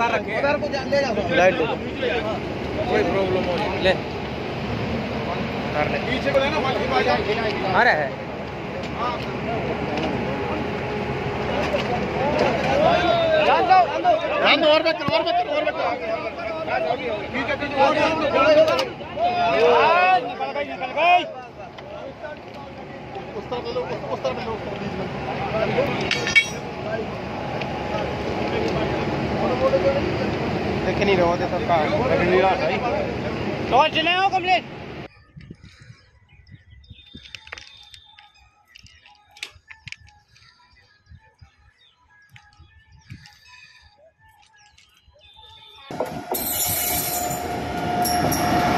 Light दे कोई problem हो ले। कर ले पीछे को लेना आ रहा है। और बेहतर और बेहतर और बेहतर और निकल गई निकल गई। उस तरफ़ लो उस तरफ़ ले लो बीच में देख नहीं रहो तो का लग नहीं रहा भाई चले आओ कंप्लीट Thank